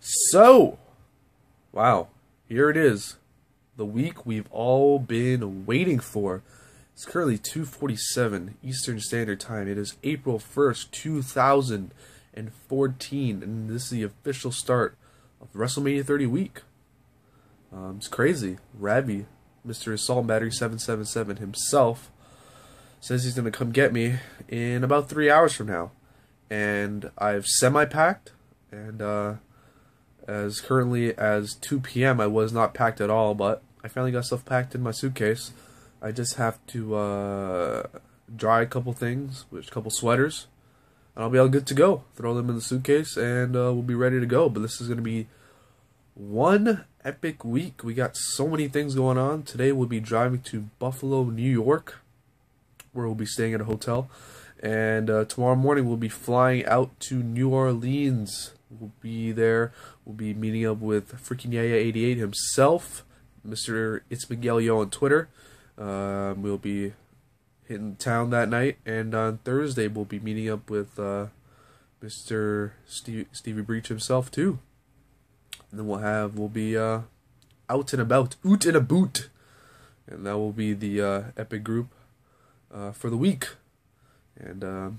So, wow, here it is. The week we've all been waiting for. It's currently 2:47 Eastern Standard Time. It is April 1st, 2014, and this is the official start of WrestleMania 30 week. Um, it's crazy. Rabby, Mr. Assault Battery 777 himself, says he's going to come get me in about three hours from now. And I've semi packed, and uh, as currently as 2 p.m., I was not packed at all, but I finally got stuff packed in my suitcase. I just have to uh, dry a couple things, which a couple sweaters, and I'll be all good to go. Throw them in the suitcase, and uh, we'll be ready to go. But this is going to be one epic week. We got so many things going on. Today we'll be driving to Buffalo, New York, where we'll be staying at a hotel. And uh, tomorrow morning we'll be flying out to New Orleans. We'll be there. We'll be meeting up with freaking Yaya88 himself, Mr. It's Miguel Yo on Twitter. Um, we'll be hitting town that night, and on Thursday we'll be meeting up with uh, Mr. Steve, Stevie Breach himself too. And then we'll have we'll be uh, out and about, oot and a boot, and that will be the uh, epic group uh, for the week, and uh,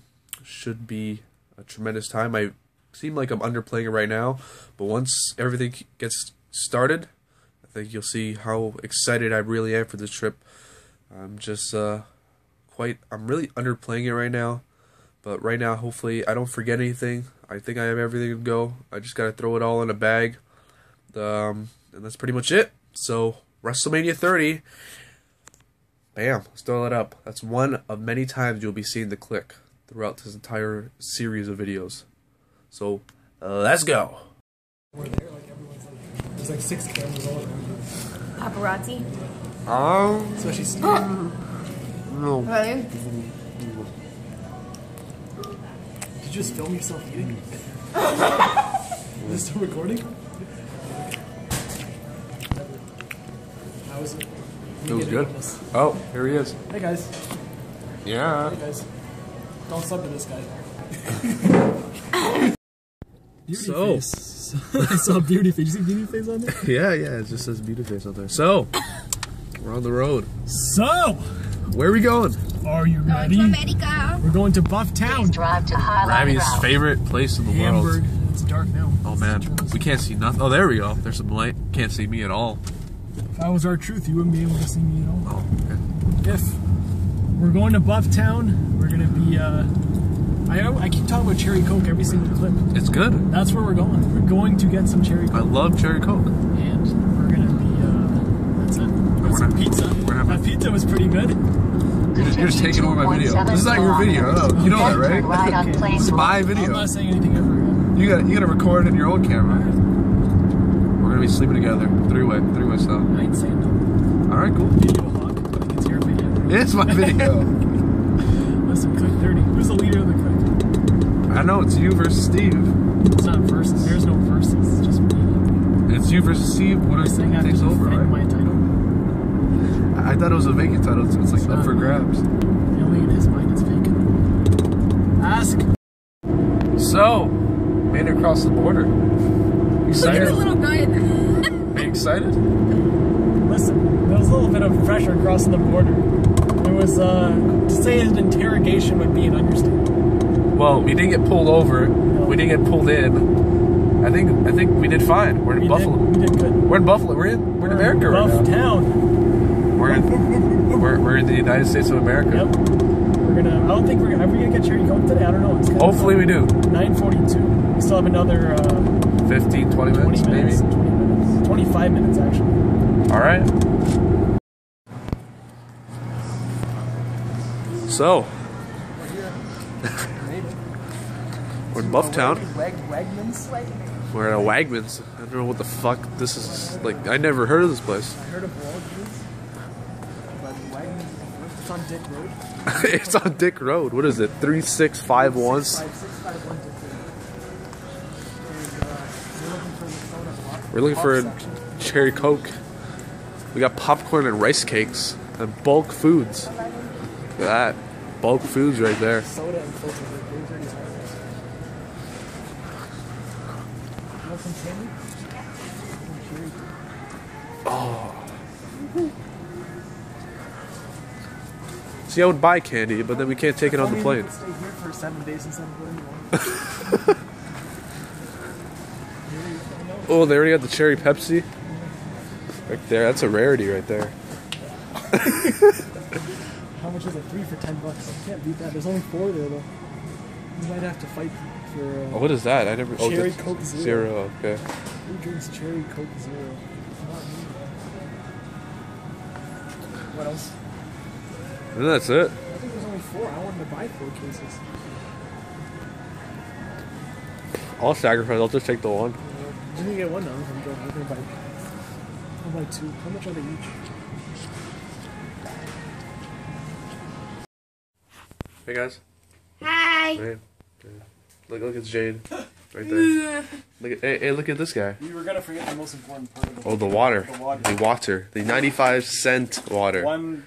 should be a tremendous time. I seem like I'm underplaying it right now, but once everything gets started, I think you'll see how excited I really am for this trip. I'm just uh, quite. I'm really underplaying it right now, but right now, hopefully, I don't forget anything. I think I have everything to go. I just gotta throw it all in a bag. Um, and that's pretty much it. So WrestleMania 30. Bam, let's throw that up. That's one of many times you'll be seeing the click throughout this entire series of videos. So let's go. We're there, like everyone's like, there's like six cameras all around you. Paparazzi? Um, Especially Steve. no. Really? Did you just film yourself eating? Is this still recording? How was it? It was good. Oh, here he is. Hey guys. Yeah. Hey guys. Don't sub to this guy. Beauty So. face. I saw beauty face. You see beauty face on there? Yeah, yeah, it just says beauty face out there. So, we're on the road. So, Where are we going? are you Going ready? to America. We're going to Buff Town. drive to Highland Rabby's favorite place in the Hamburg. world. It's dark now. Oh man, we can't see nothing. Oh, there we go. There's some light. Can't see me at all. If that was our truth, you wouldn't be able to see me at all. Oh, okay. if we're going to Buff Town, we're gonna be. Uh, I I keep talking about cherry coke every single clip. It's good. That's where we're going. We're going to get some cherry coke. I love cherry coke. and we're gonna be. Uh, that's it. Get some gonna- pizza. we're gonna have that pizza was pretty good. You're just, you're just taking over my video. This is not your video. No, you know that, Then turn right on right? Plains This is my I'm video. not saying anything ever again. You got you got to record it in your old camera. We're gonna be sleeping together, three way, three way style. I ain't saying no. All right, cool. Video hawk. Like it's your video. It's my video. Listen, Click 30. Who's the leader of the Click? I know it's you versus Steve. It's not versus. There's no versus. It's just me. It's you versus Steve. What You're is saying I have to takes over, defend right? my title. I thought it was a vacant title. So it's like up for grabs. The only in his mind is vacant. Ask. So, made it across the border. Excited? Look at Excited? the little guy in there. Are you excited? Listen, there was a little bit of pressure crossing the border. It was, uh, to say an interrogation would be an understatement. Well, we didn't get pulled over. We didn't get pulled in. I think I think we did fine. We're in We Buffalo. Did, we did good. We're in Buffalo. We're in we're in America Buff right now. town. We're in we're, we're in the United States of America. Yep. We're gonna, I don't think we're gonna, are we gonna get cherry coke today? I don't know. It's Hopefully we do. 942. We still have another, uh, 15, 20 20 minutes, minutes. maybe. 20 minutes. 25 minutes, actually. All right. So, we're in Bufftown. Wag, We're at a Wagmans. I don't know what the fuck this is. Like, I never heard of this place. I heard of Wagmans. But Wagmans, it's on Dick Road. it's on Dick Road. What is it? 3651? 5651 Dick Road. And, uh, we're looking for the soda block. We're looking Pop for a cherry coke. We got popcorn and rice cakes and bulk foods. Look at that. Bulk foods right there. soda and filter. They're very, very hard. want some candy? Oh. See, I would buy candy, but then we can't take it on the plane. Stay here for seven days instead of going Oh, they already got the cherry Pepsi. Right there, that's a rarity right there. How much is it? Three for ten bucks. You can't beat that. There's only four there though. You might have to fight for. Uh, Oh, what is that? I never. Oh, Cherry that's Coke Zero. Zero. Okay. Who drinks cherry Coke Zero? Not me. What else? And that's it. I think there's only four. I wanted to buy four cases. I'll sacrifice. I'll just take the one. You can get one now. I'm going. I'm gonna buy. I'll buy two. How much are they each? Hey guys. Hi. Hey. Look, look, it's Jade. Right there. Look at, hey, hey, look at this guy. You were gonna forget the most important part of the Oh, the water. The water. The water. The 95 cent water. One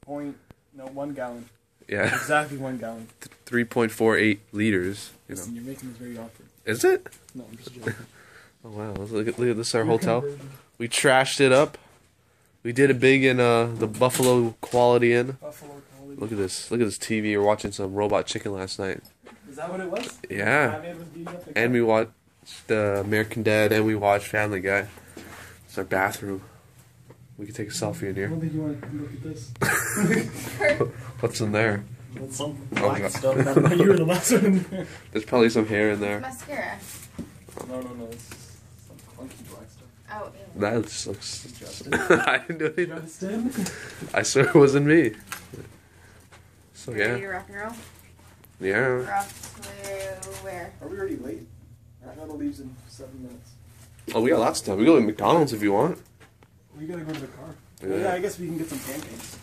point, no, one gallon. Yeah. Exactly one gallon. 3.48 liters. You know. Listen, you're making this very awkward. Is it? No, I'm just joking. Oh wow. Look at, look at this our hotel. We trashed it up. We did it big in uh the Buffalo Quality Inn. Buffalo quality. Look at this. Look at this TV. We are watching some Robot Chicken last night. Is that what it was? Yeah. Batman was beating up the And we watched the American Dad and we watched Family Guy. It's our bathroom. We can take a selfie in I here. don't think you want to look at this. What's in there? That's some Oh, black God. stuff. I don't. You were the last one. There's probably some hair in there. Mascara. No, no, no. It's some funky black stuff. Oh, ew. That just looks. Justin. I didn't do anything. Justin? I swear it wasn't me. So Ready yeah, to rock and roll? yeah. Rock to where? Are we already late? Hannah leaves in seven minutes. Oh, we got lots of time. We go to McDonald's if you want. We gotta go to the car. Yeah. Yeah, I guess we can get some pancakes.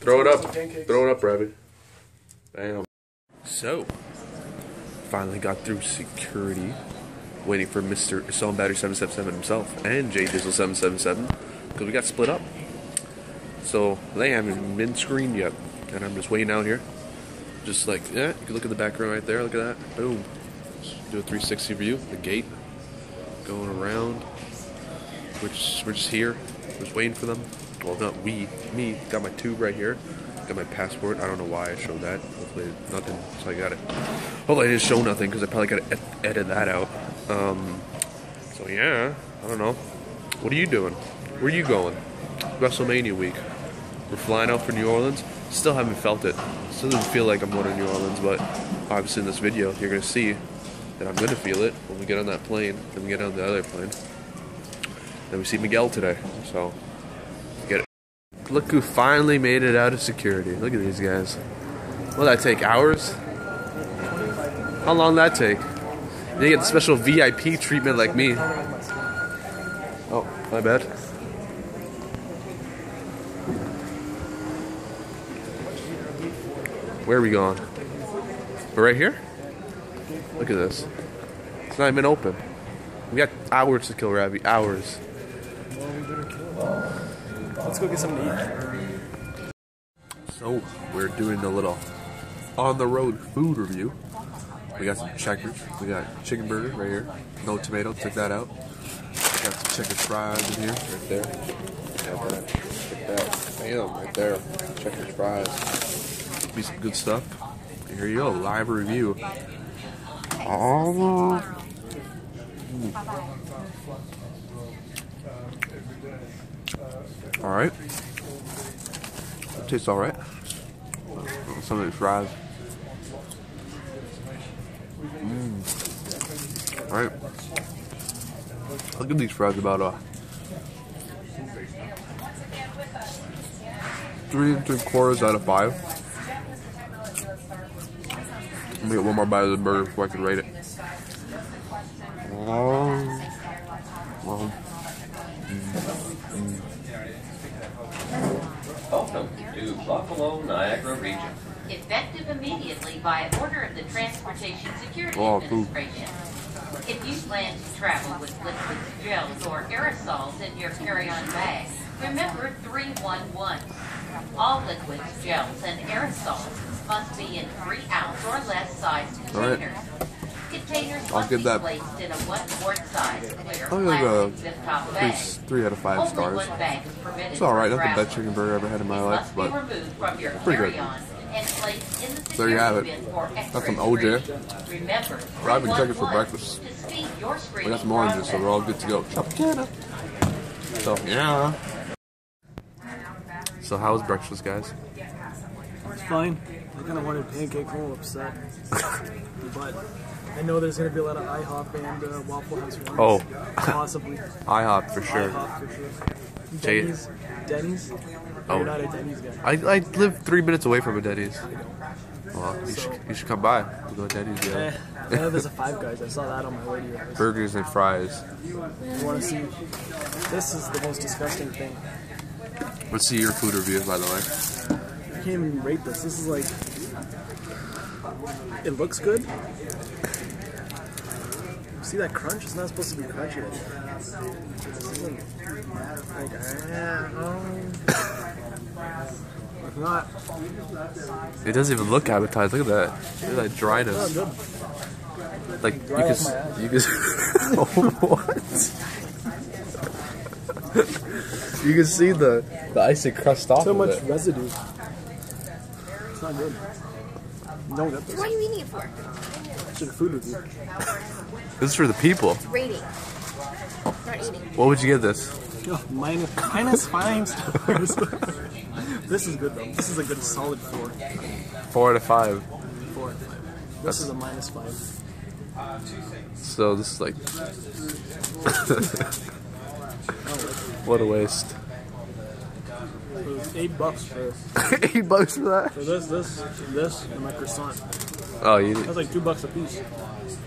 Throw it up. pancakes. Throw it up, Rabbit. Bam. So, finally got through security, waiting for Mr. Assault Battery 777 himself and J Dizzle 777 because we got split up. So they haven't been screened yet, and I'm just waiting out here. Just like yeah, you can look at the background right there. Look at that. Boom. Just do a 360 view. The gate going around. We're just, we're just here, just waiting for them. Well, not we, me. Got my tube right here. Got my passport. I don't know why I showed that. Hopefully nothing. So I got it. Hopefully I didn't show nothing because I probably got to ed- edit that out. Um, so yeah, I don't know. What are you doing? Where are you going? WrestleMania week. We're flying out for New Orleans. Still haven't felt it. Still doesn't feel like I'm going to New Orleans, but obviously in this video you're gonna see that I'm gonna feel it when we get on that plane. Then we get on the other plane. Then we see Miguel today. So get it. Look who finally made it out of security. Look at these guys. Will that take hours? How long that take? They get the special VIP treatment like me. Oh, my bad. Where are we going? We're right here? Look at this. It's not even open. We got hours to kill Ravi. Hours. Well, we better kill. Let's go get something to eat. So we're doing a little on the road food review. We got some checkers. We got chicken burger right here. No tomato. Took that out. We got some chicken fries in here, right there. Got that. Check that. Bam, right there. Checkers fries. Be some good stuff. Here you go. Live review. Oh. All right. Tastes all right. Some of these fries. Mmm. All right. I'll give these fries about a three and three quarters out of five. Let me get one more bite of the burger before I can rate it. Oh. Well, mm-hmm. Welcome to Buffalo, Niagara region. effective immediately by order of the Transportation Security Oh, cool. Administration. If you plan to travel with liquids, gels, or aerosols in your carry-on bag, remember 311. All liquids, gels, and aerosols must be in 3 ounce or less sized All right. containers. Containers I'll give that placed in a one-quart size clear I'll give it a three, three out of five stars. one bag is permitted It's alright, for not the best chicken burger I've ever had in my life, but removed from your pretty good. the There you have it. security bin for That's some OJ. Remember, We're having chicken for breakfast. to speed your we got some oranges, so we're all good to go. Tropicana. So yeah. So how was breakfast, guys? It's fine. I kind of wanted pancake little upset. but I know there's going to be a lot of IHOP and uh, Waffle House. Oh. Possibly. IHOP for sure. IHOP for sure. Denny's? Denny's? Oh. You're not a Denny's guy. I, I live three minutes away from a Denny's. Well, you should, you should come by. We'll go to Denny's, Eh, yeah. I know there's a Five Guys. I saw that on my way to your house. Burgers and fries. You want to see? This is the most disgusting thing. Let's see your food review, by the way. I can't even rate this. This is like. It looks good. See that crunch? It's not supposed to be crunchy. Like that. This isn't like, um, It's not. It doesn't even look appetizing. Look at that. Look at that dryness. Like you can, like s- my ass. you can. s- what? you can see the the icing crust off So much it. residue. It's not good. Don't get this. What are you eating it for? Should have food with you. This is for the people. Rating. Not eating. What would you give this? Oh, minus, minus five stars. this is good though. This is a good solid four. Four out of five. Four out of five. This is a minus five. So this is like. What a waste. It was eight bucks for, Eight bucks for that? for this, this, this, and my croissant. Oh, you. That's like two bucks a piece.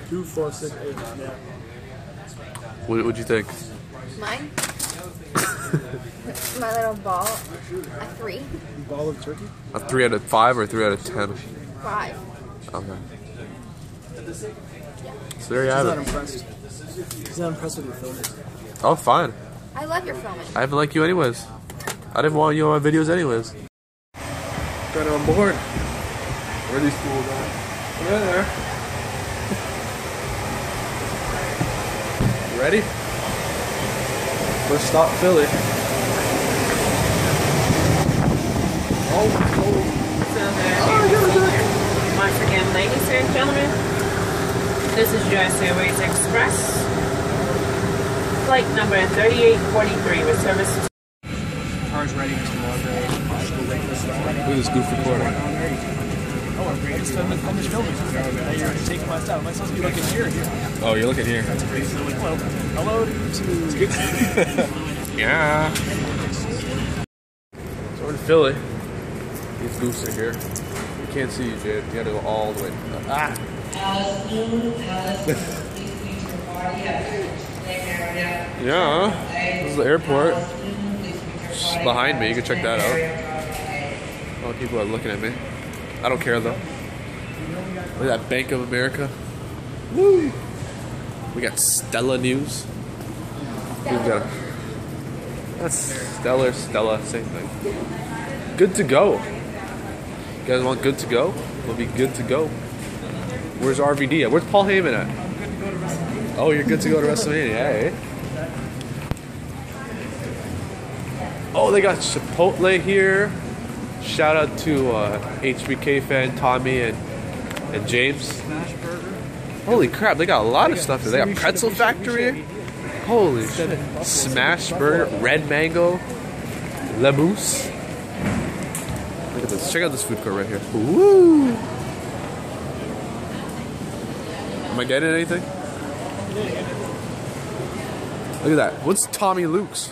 Two, four, six, eight. Yeah. What would you think? Mine. My little ball. A three. Ball of turkey. A three out of five or three out of ten? Five. Okay. So there you She's have not it. impressed. She's not impressed with your filming. Oh, fine. I love your filming. I haven't liked you anyways. I didn't want you on my videos anyways. Got on board. Where are these fools at? They're there. Ready? First stop, Philly. Oh, oh. oh so good. Once again, ladies and gentlemen, this is US Airways Express. Flight number 3843 with service Look at this. Oh, I just finished finished you're taking my stuff. Am I supposed to be looking here? Oh, you're looking here. Hello. Hello to. Yeah. So we're in Philly. These goofs are here. You can't see you, Jade. You gotta go all the way. Ah! yeah. This is the airport. Behind me. You can check that out. All the people are looking at me. I don't care though. Look at that Bank of America. Woo! We got Stella News. We've got a that's Stellar, Stella, same thing. Good to go. You guys want good to go? We'll be good to go. Where's RVD at? Where's Paul Heyman at? Oh, you're good to go to WrestleMania, eh? Oh, they got Chipotle here. Shout out to uh, HBK fan Tommy and and James. Holy crap, they got a lot of stuff. here. They got Pretzel Factory. Holy shit. Smash Burger, Red Mango, Le Mousse. Look at this. Check out this food court right here. Woo! Am I getting anything? Look at that. What's Tony Luke's?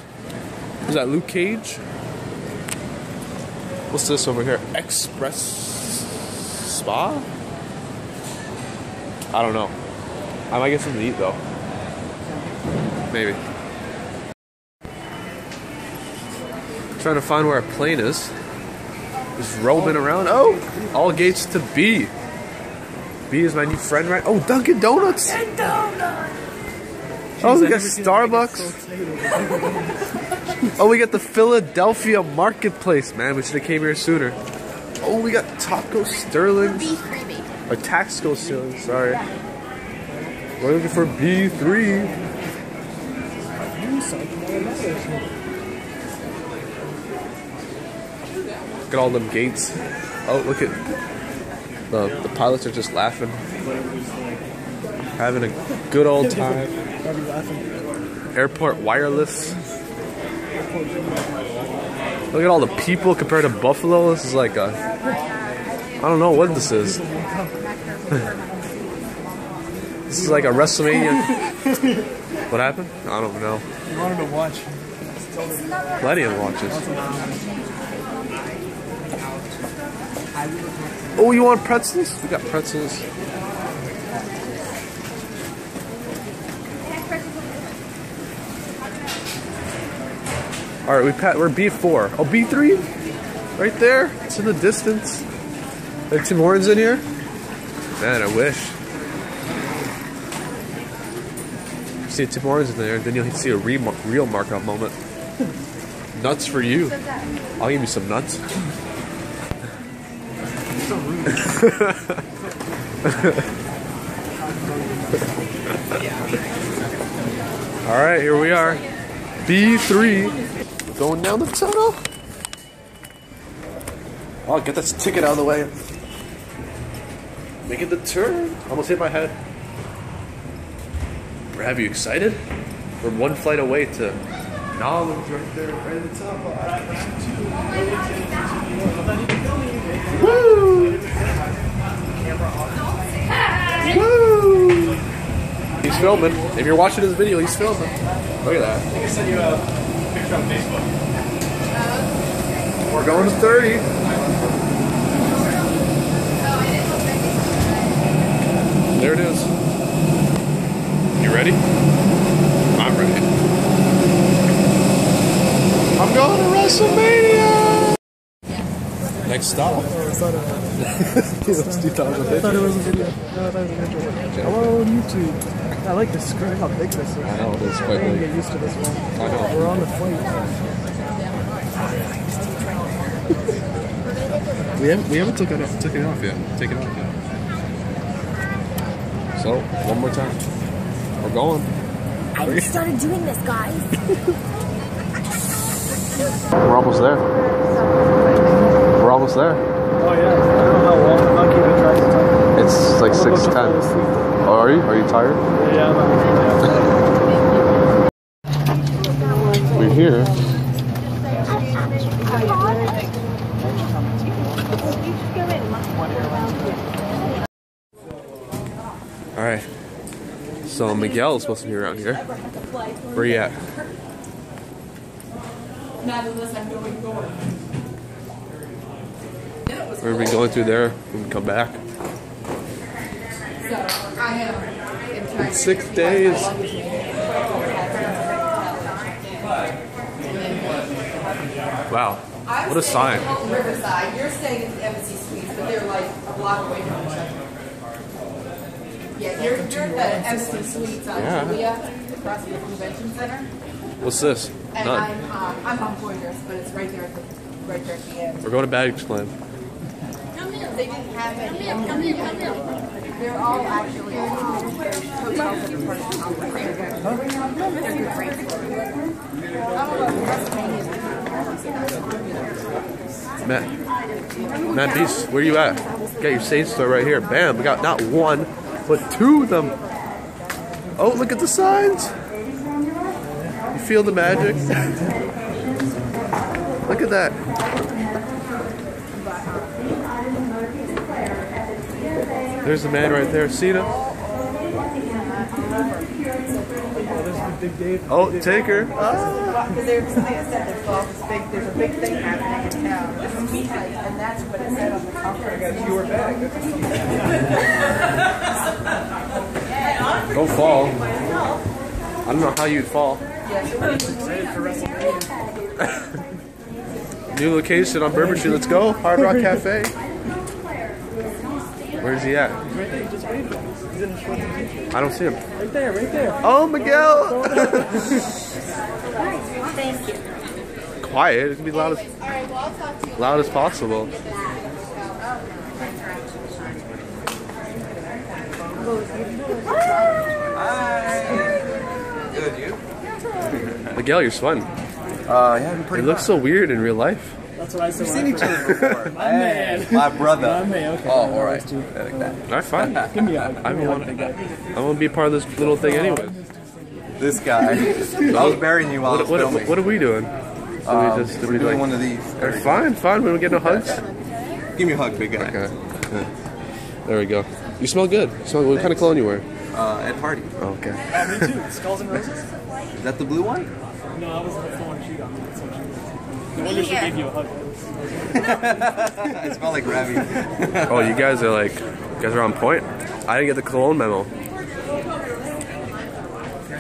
Is that Luke Cage? What's this over here? Express Spa? I don't know. I might get something to eat though. Maybe. Trying to find where our plane is. Just roaming around. Oh! All gates to B. B is my new friend, right? Oh, Dunkin' Donuts! Oh, we got Starbucks. Oh, we got the Philadelphia Marketplace, man. We should have came here sooner. Oh, we got Taco Sterling. Beef freebie. Or Taxco Sterling, sorry. We're looking for B3. Look at all them gates. Oh, look at the the pilots are just laughing, having a good old time. I'll be laughing. Airport wireless. Look at all the people compared to Buffalo. This is like a I don't know what this is. this is like a WrestleMania. what happened? I don't know. You wanted to watch. Plenty of watches. Oh, you want pretzels? We got pretzels. All right, we pat. We're B four. Oh, B three, right there. It's in the distance. Like Tim Hortons in here. Man, I wish. See a Tim Hortons in there, then you'll see a re- real mark-out moment. Nuts for you. I'll give you some nuts. All right, here we are. B3. Going down the tunnel. Oh, get this ticket out of the way. Making the turn. Almost hit my head. We're have you excited? We're one flight away to knowledge right there, right at the top. Woo! Woo! He's filming. If you're watching this video, he's filming. Look at that. On Facebook. We're going to 30. There it is. You ready? I'm ready. I'm going to WrestleMania! Next stop. I thought uh, it, It's I thought it was a video. No, I thought it was a picture. Hello, YouTube. I like the screen, how big this is. I know, it is I quite didn't big. get used to this one. I know. We're on the flight. We haven't, we haven't took it, off- took it off yet. Take it off yet. So, one more time. We're going. I just started doing this, guys. We're almost there. We're almost there. Oh, yeah. Like to 6.10. Oh, are you? Are you tired? Yeah, We're here. All right. So Miguel is supposed to be around here. Where you at? We're gonna be going through there we come back. In six days. Wow. What a sign. Riverside, you're staying at the Embassy Suites, but they're like a block away from each other. Yeah, you're, you're at the Embassy Suites on Yeah. Julia, across from the convention center. What's this? And None. I'm, um, I'm on Poydras, but it's right there at the, right there at the end. We're going to Baggage Claim. They didn't have any. Come here, come here. They're all actually, um, hotels that are part of the complex. They're good WrestleMania. Matt. Matt Beast, where you at? Got your Saints store right here. Bam, we got not one, but two of them. Oh, look at the signs. You feel the magic? look at that. There's the man right there, Cena. Big Dave. Oh, Taker. Because there's something that said that golf is big, there's a big thing happening in town. And that's what it said on the cover. Back. Don't fall. I don't know how you'd fall. Excited for WrestleMania. New location on Bourbon Street. Let's go. Hard Rock Cafe. Where's he at? Right there, just wait for him. He's in the shorts. I don't see him. Right there, right there. Oh, Miguel! Thank you. Quiet. It can be loud as All right, well, I'll talk to you. loud as possible. Good, you? Miguel, you're sweating. Uh, yeah, I'm You pretty look good. so weird in real life. That's what I said. We've when seen I each first- other before. My Hey, man. My brother. My man, okay. Oh, all right. those two. Like that. All right, fine. Give me a hug. I Give me a want, hug, big guy. I want to be part of this little thing anyway. This guy. I was burying you while I What, was what, filming. what are we doing? Did Um, we just, we're we doing like, one of these. They're fine, fine. We don't get no hugs. Give me a hug, big guy. Okay. There we go. You smell good. You smell, what kind of cologne you wear? Uh, Ed Hardy. Okay. Oh, me too. Skulls and Roses? Is that the blue one? No, that was that's the one she got me. That's what she was. No wonder she gave you a hug. I smell like Ravi. Oh, you guys are like, you guys are on point. I didn't get the cologne memo.